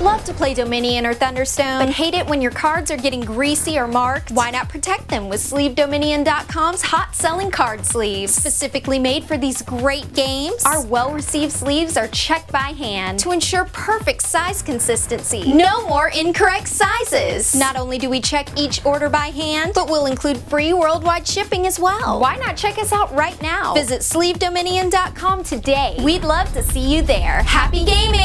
Love to play Dominion or Thunderstone, but hate it when your cards are getting greasy or marked? Why not protect them with SleeveDominion.com's hot selling card sleeves? Specifically made for these great games, our well received sleeves are checked by hand to ensure perfect size consistency. No more incorrect sizes! Not only do we check each order by hand, but we'll include free worldwide shipping as well. Why not check us out right now? Visit SleeveDominion.com today. We'd love to see you there. Happy gaming!